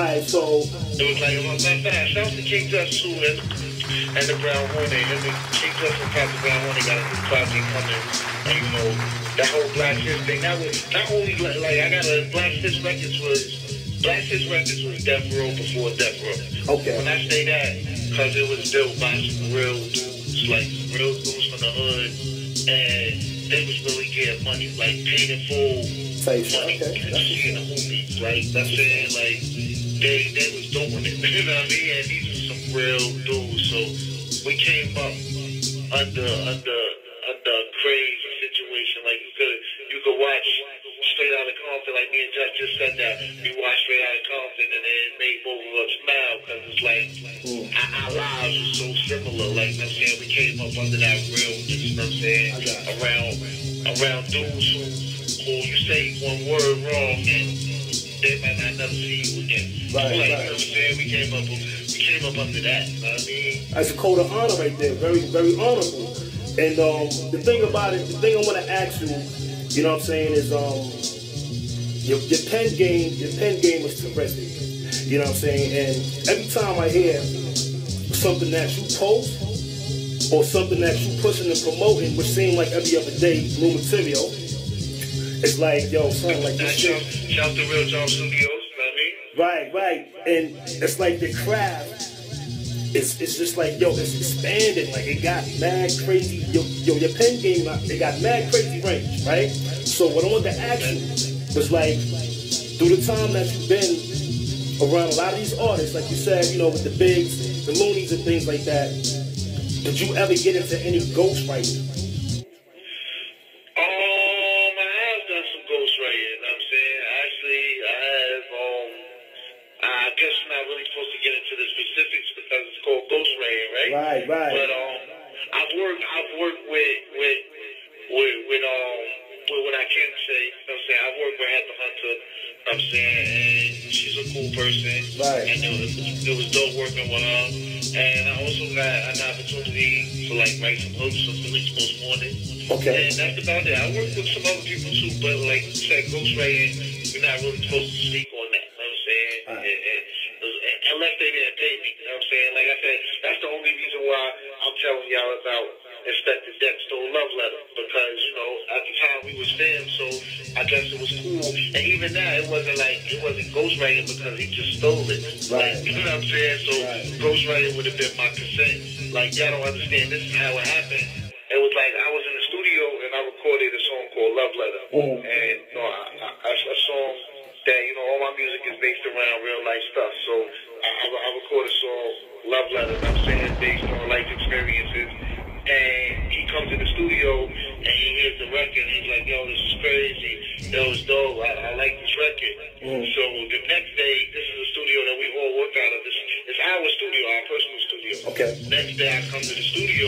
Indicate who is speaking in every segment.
Speaker 1: So.
Speaker 2: It was like, well, of fact, shout out to King Just too and, and the Brown Hornet. Him and King Just and Pastor Brown Hornet got a new project coming. And, you know, that whole Blackfist thing, that was not only like, like I got a Black Fist Records was, Blackfist Records was Death Row before Death Row.
Speaker 1: Okay.
Speaker 2: When I say that, because it was built by some real dudes, like real dudes from the hood. And they was really getting money, like paid in full
Speaker 1: so.
Speaker 2: money
Speaker 1: Okay.
Speaker 2: and seeing the movies. Like I'm saying, like they they was doing it. You know what I mean? And these are some real dudes. So we came up under under under a crazy situation. Like you could you could watch straight out of Compton. Like me and Jeff just said that we watched straight out of Compton, and it made both of us smile because it's like hmm. our, our lives were so similar. Like you know what I'm saying, we came up under that realness. You know what I'm saying?
Speaker 1: I got it.
Speaker 2: Around around dudes who who you say one word wrong and they might not never see you again.
Speaker 1: Right,
Speaker 2: like,
Speaker 1: right.
Speaker 2: You know what I'm saying? We came up we came up under that. You know what I mean?
Speaker 1: That's a code of honor right there. Very, very honorable. And um, the thing about it, the thing I want to ask you, you know what I'm saying, is um, your, your pen game, your pen game is terrific. You know what I'm saying? And every time I hear something that you post or something that you pushing and promoting, which seem like every other day new material, it's like, yo, something like this shit.
Speaker 2: shout to Real Job Studios, you know what I mean?
Speaker 1: Right, right. And it's like the craft it's, it's just like, yo, it's expanding. Like, it got mad crazy. Yo, yo your pen game, uh, it got mad crazy range, right? So, what I wanted to ask you was like, through the time that you've been around a lot of these artists, like you said, you know, with the bigs, the loonies, and things like that, did you ever get into any ghostwriting?
Speaker 2: You know what I'm saying? I've worked with Heather Hunter, you know I'm saying? And she's a cool person.
Speaker 1: Right.
Speaker 2: And it was, it was dope working with her. And I also got an opportunity to, like, write some hooks for Phillies Post Morning.
Speaker 1: Okay.
Speaker 2: And that's about it. I work with some other people too, but like you said, ghostwriting, we're not really supposed to speak on that. You know what I'm saying?
Speaker 1: Alright.
Speaker 2: And, and, unless they didn't pay me. You know what I'm saying? Like I said, that's the only reason why I'm telling y'all about Inspectah Deck's Love Letter. Because, you know, at the we was fans, so I guess it was cool. And even that, it wasn't like, it wasn't ghostwriting because he just stole it.
Speaker 1: Right.
Speaker 2: Like, you know what I'm saying? So
Speaker 1: Right.
Speaker 2: ghostwriting would have been my consent. Like, y'all don't understand, this is how it happened. It was like I was in the studio and I recorded a song called Love Letter.
Speaker 1: Mhm.
Speaker 2: And you know, I, I, I, a song that, you know, all my music is based around real life stuff. So I, I, I recorded a song, Love Letter, I'm saying based on life experiences. And he comes in the studio and he hears the record he's like, yo, this is crazy. Yo, it's dope. I, I like this record.
Speaker 1: Mhm.
Speaker 2: So the next day, this is a studio that we all work out of. This it's our studio, our personal studio.
Speaker 1: Okay.
Speaker 2: Next day I come to the studio,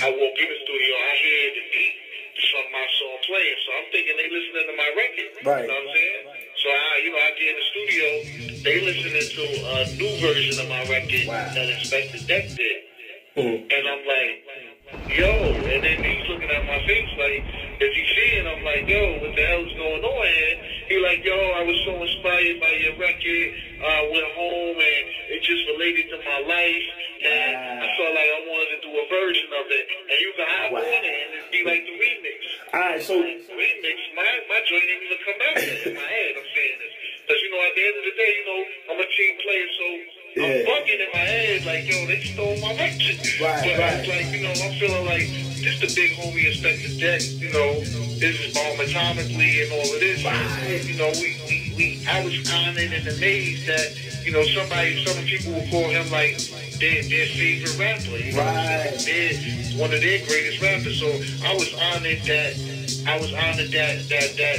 Speaker 2: I walk in the studio, I hear the beat from my song playing. So I'm thinking they listening to my record.
Speaker 1: Right.
Speaker 2: You know what I'm saying? So I, you know, I get in the studio, they listening to a new version of my record
Speaker 1: Wow.
Speaker 2: that Inspectah Deck did.
Speaker 1: Mhm.
Speaker 2: And I'm like, yo, and then he's looking at my face like, is he seeing? I'm like, yo, what the hell is going on here? He like, yo, I was so inspired by your record. I went home and it just related to my life. And
Speaker 1: Wow.
Speaker 2: I felt like I wanted to do a version of it. And you can hop
Speaker 1: Wow.
Speaker 2: on it and it'd be like the remix.
Speaker 1: All right, so
Speaker 2: Remix, my, my joint didn't even come out in my head. I'm saying this. Because, you know, at the end of the day, you know, I'm a team player, so I'm
Speaker 1: Yeah.
Speaker 2: bugging in my head like, yo, they stole my record.
Speaker 1: Right,
Speaker 2: but
Speaker 1: right.
Speaker 2: it's like, you know, I'm feeling like this the big homie Inspectah Deck, you know, this is bomb atomically and all of this.
Speaker 1: Right.
Speaker 2: You know, we, we, we, I was honored and amazed that, you know, somebody, some people will call him like their, their favorite rapper. You know
Speaker 1: Right.
Speaker 2: They're one of their greatest rappers. So I was honored that, I was honored that, that, that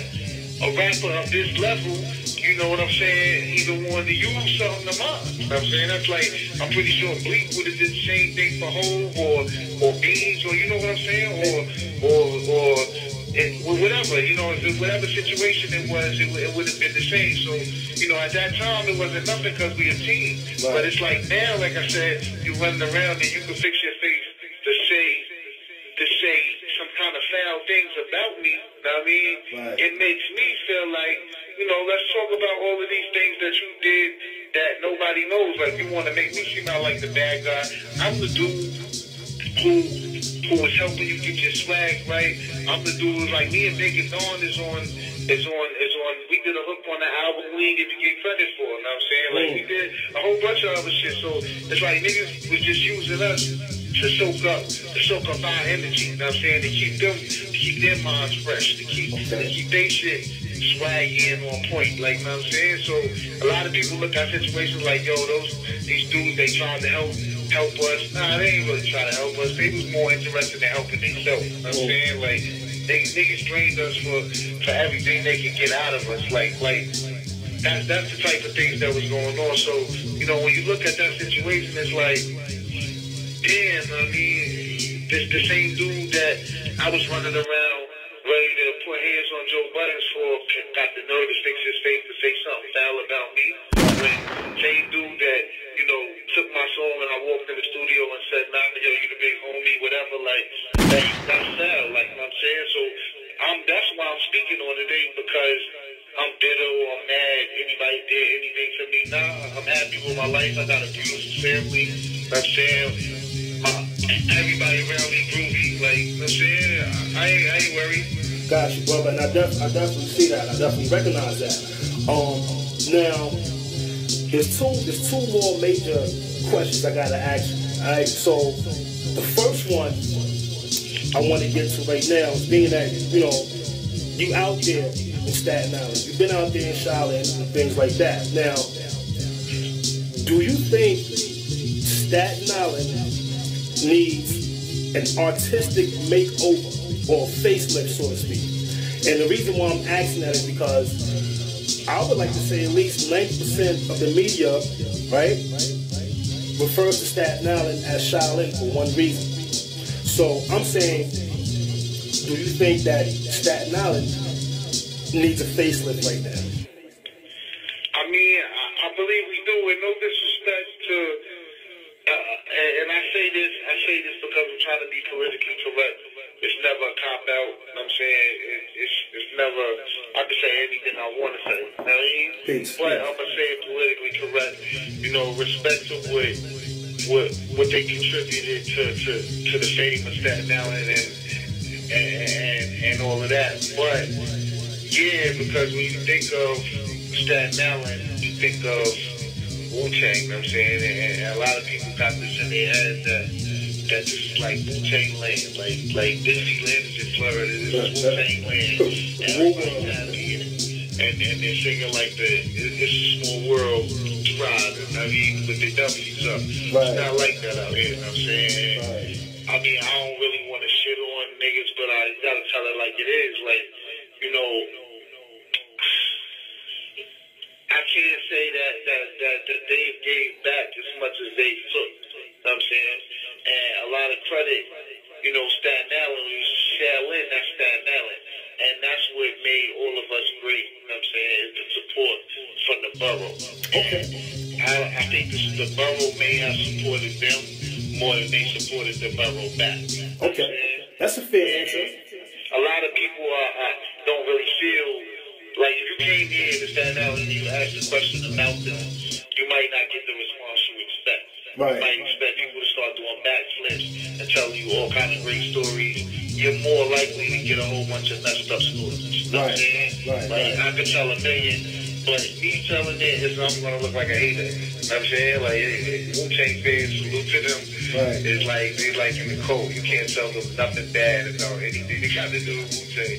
Speaker 2: a rapper of this level, you know what I'm saying, even wanted to use something of mine. You know what I'm saying? That's like, I'm pretty sure Bleek would have did the same thing for Hove or, or Beans or, you know what I'm saying? Or, or, or, it, whatever, you know, if it, whatever situation it was, it, would- it would have been the same. So, you know, at that time, it wasn't nothing because we a team.
Speaker 1: Right.
Speaker 2: But it's like now, like I said, you running around and you can fix your face to say, to say some kind of foul things about me. You know what I mean?
Speaker 1: Right.
Speaker 2: It makes me feel like, you know, let's talk about all of these things that you did that nobody knows. Like you want to make me seem out like the bad guy. I'm the dude who who is helping you get your swag right. I'm the dude like me and Big Dawn is on is on is on. We did a hook on the album we didn't get to get credit for. You know what I'm saying? Like we mm. did a whole bunch of other shit. So it's like niggas was just using us to soak up, to soak up our energy. You know what I'm saying? To keep them, to keep their minds fresh, to keep, to keep their shit swaggy and on point. Like, you know what I'm saying? So a lot of people look at situations like, yo, those these dudes, they tried to help help us. Nah, they ain't really trying to help us. They was more interested in helping themselves. You know what I'm saying? Like, niggas, niggas trained us for for everything they could get out of us. Like, like. That's, that's the type of things that was going on. So, you know, when you look at that situation, it's like, damn, I mean, this the same dude that I was running around ready to put hands on Joe Buttons for got the nerve to fix his face to say something foul about everybody around me groovy. Like, I'm saying? I ain't, I ain't worried.
Speaker 1: Got you, brother. And I, def- I definitely see that. I definitely recognize that. Um, now, there's two there's two more major questions I gotta ask you. All right. So the first one I want to get to right now is being that you know you out there in Staten Island. You've been out there in Charlotte and things like that. Now, do you think Staten Island needs an artistic makeover or facelift, so to speak? And the reason why I'm asking that is because I would like to say at least 90% of the media, right, refers to Staten Island as Shaolin for one reason. So I'm saying, do you think that Staten Island needs a facelift right now?
Speaker 2: I mean, I, believe we do, and no disrespect to, and, I say this, I say this because I'm trying to be politically correct. It's never a cop out. You know what I'm saying? It, it's, it's never, I can say anything I want to say. You know what I mean?
Speaker 1: Peace,
Speaker 2: but. I'm to say it politically correct. You know, respect to what, what, what they contributed to, to, to the fame of Staten Island and, and, and, and all of that. But, yeah, because when you think of Staten Island, you think of Wu-Tang, you know what I'm saying? And, and a lot of people got this in their head that, that this is like Wu-Tang land, like, like Disneyland is in Florida, this is Wu-Tang land. And everybody's happy and, and, and they're singing like the, it's a small world tribe, I mean, with the W's up.
Speaker 1: Right.
Speaker 2: It's not like that out here, you know what I'm saying?
Speaker 1: Right.
Speaker 2: I mean, I don't really want to shit on niggas, but I gotta tell it like it is. Like, you know, I can't say that that that, that they gave back as much as they took. You know what I'm saying? And a lot of credit, you know, Staten Island, we Shaolin, that's Staten Island. And that's what made all of us great, you know what I'm saying, is the support from the borough.
Speaker 1: Okay.
Speaker 2: I, I think this, the borough may have supported them more than they supported the borough back. You know
Speaker 1: Okay. That's a fair answer.
Speaker 2: a lot of people are, uh, don't really feel like if you came here to stand out and you asked a question about them, you might not get the response you expect.
Speaker 1: Right.
Speaker 2: You might expect people to start doing backflips and tell you all kind of great stories. You're more likely to get a whole bunch of messed up stories. You know what I'm
Speaker 1: Right.
Speaker 2: saying?
Speaker 1: Right,
Speaker 2: Like
Speaker 1: right.
Speaker 2: I could tell a million, but me telling it is I'm gonna look like a hater. You know what I'm saying? Like Wu Tang fans salute to them.
Speaker 1: Right.
Speaker 2: It's like they like in the code. You can't tell them nothing bad about anything. They got to do with Wu Tang.